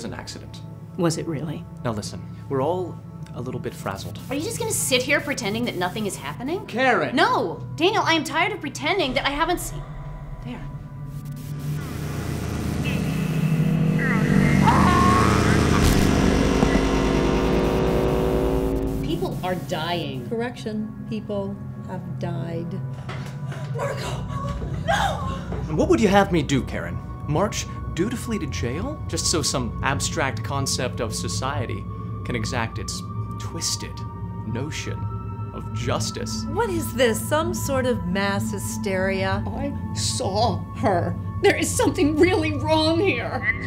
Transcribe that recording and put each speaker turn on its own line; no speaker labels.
was an accident.
Was it really?
Now listen, we're all a little bit frazzled.
Are you just gonna sit here pretending that nothing is happening?
Karen!
No! Daniel, I am tired of pretending that I haven't seen. There. People are dying.
Correction, people have died.
Marco, And what would you have me do, Karen? March dutifully to jail? Just so some abstract concept of society can exact its twisted notion of justice.
What is this? Some sort of mass hysteria?
I saw her. There is something really wrong here.